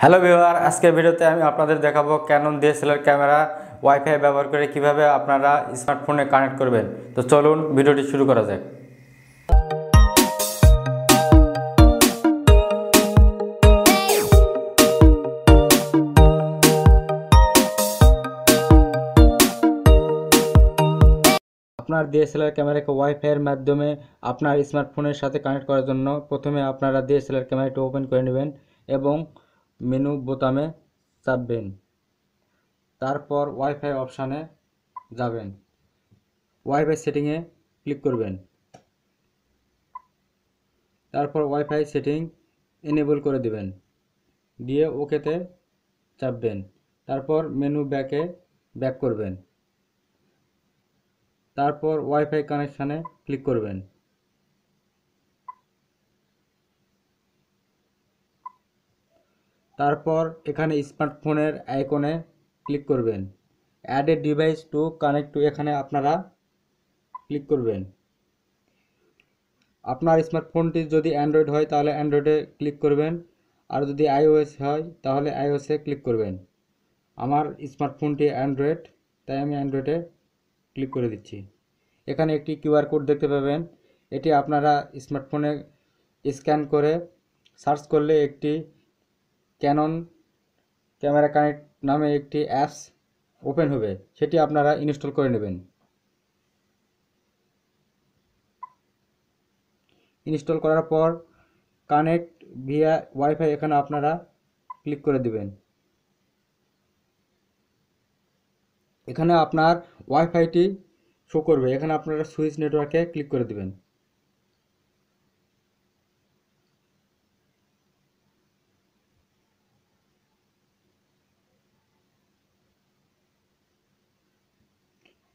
Hello viewer আজকের ভিডিওতে আমি আপনাদের দেখাবো ক্যানন ডিএসএলআর ক্যামেরা ওয়াইফাই ব্যবহার করে কীভাবে আপনারা স্মার্টফোনে কানেক্ট করবেন। তো চলুন ভিডিওটি শুরু করা যাক। আপনার ডিএসএলআর ক্যামেরাকে ওয়াইফাইয়ের মাধ্যমে আপনার স্মার্টফোনের সাথে কানেক্ট করার জন্য প্রথমে আপনারা ডিএসএলআর ক্যামেরাটি ওপেন করে নেবেন এবং মেনু বোতামে চাপবেন। তারপর ওয়াইফাই অপশানে যাবেন। ওয়াইফাই সেটিংয়ে ক্লিক করবেন। তারপর ওয়াইফাই সেটিং এনেবল করে দিবেন। দিয়ে ওকেতে চাপবেন। তারপর মেনু ব্যাকে ব্যাক করবেন। তারপর ওয়াইফাই কানেকশানে ক্লিক করবেন। তারপর এখানে স্মার্টফোনের আইকনে ক্লিক করবেন। Add a device to connect to এখানে আপনারা ক্লিক করবেন। আপনার স্মার্টফোনটি যদি অ্যান্ড্রয়েড হয় তাহলে অ্যান্ড্রয়েডে ক্লিক করবেন। আর যদি আইওএস হয় তাহলে আইওএসে ক্লিক করবেন। আমার স্মার্টফোনটি অ্যান্ড্রয়েড তাই আমি অ্যান্ড্রয়েডে ক্লিক করে দিচ্ছি। এখানে একটি কিউআর কোড দেখতে পাবেন। এটি আপনারা স্মার্টফোনে স্ক্যান করে সার্চ করলে একটি ক্যানন ক্যামেরা কানেক্ট নামে একটি অ্যাপস ওপেন হবে, সেটি আপনারা ইনস্টল করে নেবেন। ইনস্টল করার পর কানেক্ট ভিয়া ওয়াইফাই এখানে আপনারা ক্লিক করে দিবেন। এখানে আপনার ওয়াইফাইটি শো করবে, এখানে আপনারা সুইচ নেটওয়ার্কে ক্লিক করে দিবেন।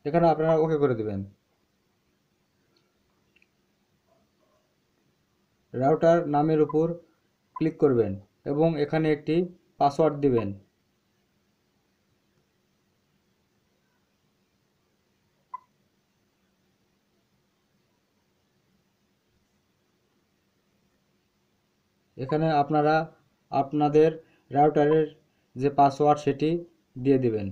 এখানে আপনারা ওকে করে দেবেন। রাউটার নামের উপর ক্লিক করবেন এবং এখানে একটি পাসওয়ার্ড দিবেন। এখানে আপনারা আপনাদের রাউটারের যে পাসওয়ার্ড সেটি দিয়ে দিবেন।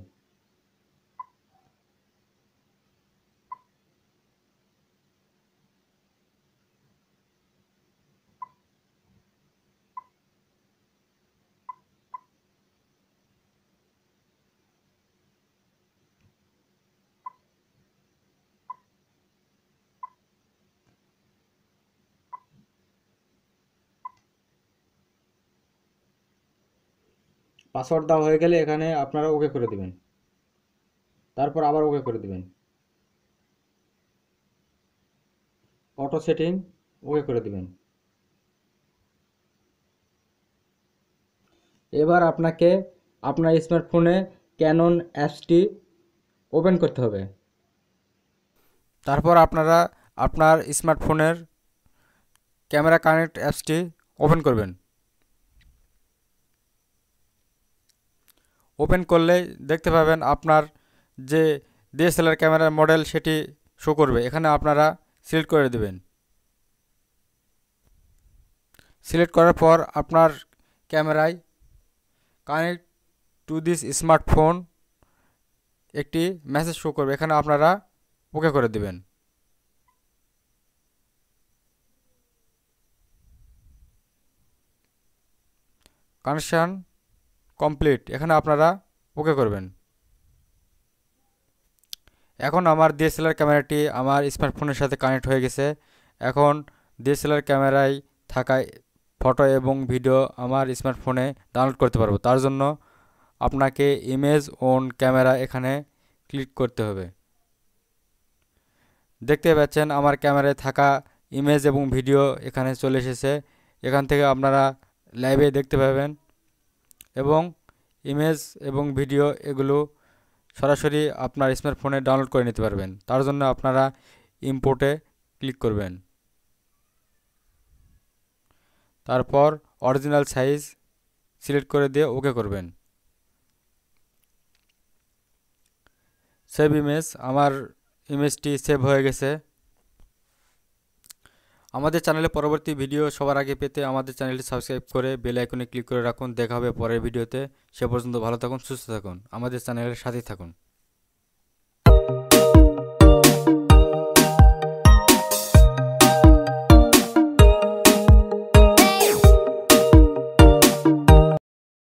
পাসওয়ার্ড দেওয়া হয়ে গেলে এখানে আপনারা ওকে করে দিবেন। তারপর আবার ওকে করে দিবেন। অটো সেটিং ওকে করে দিবেন। এবার আপনাকে আপনার স্মার্টফোনে ক্যানন অ্যাপসটি ওপেন করতে হবে। তারপর আপনারা আপনার স্মার্টফোনের ক্যামেরা কানেক্ট অ্যাপসটি ওপেন করবেন। ওপেন করলে দেখতে পাবেন আপনার যে ডিএসএলআর ক্যামেরার মডেল সেটি শো করবে। এখানে আপনারা সিলেক্ট করে দেবেন। সিলেক্ট করার পর আপনার ক্যামেরায় কানেক্ট টু দিস স্মার্টফোন একটি মেসেজ শো করবে। এখানে আপনারা ওকে করে দেবেন। কানেকশান কমপ্লিট এখানে আপনারা ওকে করবেন। এখন আমার ডিএসএলআর ক্যামেরাটি আমার স্মার্টফোনের সাথে কানেক্ট হয়ে গেছে। এখন ডিএসএলআর ক্যামেরায় থাকা ফটো এবং ভিডিও আমার স্মার্টফোনে ডাউনলোড করতে পারব। তার জন্য আপনাকে ইমেজ অন ক্যামেরা এখানে ক্লিক করতে হবে। দেখতে পাচ্ছেন আমার ক্যামেরায় থাকা ইমেজ এবং ভিডিও এখানে চলে এসেছে। এখান থেকে আপনারা লাইভে দেখতে পাবেন। এবং ইমেজ এবং ভিডিও এগুলো সরাসরি আপনার স্মার্টফোনে ডাউনলোড করে নিতে পারবেন। তার জন্য আপনারা ইম্পোর্টে ক্লিক করবেন। তারপর অরিজিনাল সাইজ সিলেক্ট করে দিয়ে ওকে করবেন। সেভ ইমেজ আমার ইমেজটি সেভ হয়ে গেছে। আমাদের চ্যানেলে পরবর্তী ভিডিও সবার আগে পেতে আমাদের চ্যানেলটি সাবস্ক্রাইব করে বেল আইকনে ক্লিক করে রাখুন। দেখা হবে পরের ভিডিওতে সে পর্যন্ত ভালো থাকুন, সুস্থ থাকুন। আমাদের চ্যানেলের সাথেই থাকুন।